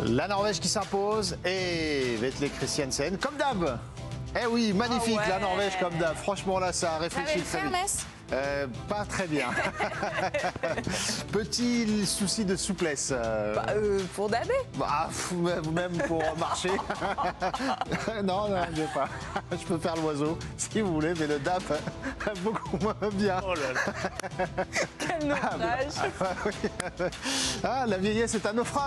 La Norvège qui s'impose et Vetle Christiansen, comme d'hab. Eh oui, magnifique, oh la Norvège comme d'hab. Franchement, là, ça a réfléchi très euh, pas très bien. Petit souci de souplesse. Euh. Bah, euh, Pour Dabé. bah, même pour marcher. non, non, je vais pas. Je peux faire l'oiseau si vous voulez, mais le DAP, beaucoup moins bien. Oh là là. Ah, Quel naufrage. Ah, ah, la vieillesse est un naufrage.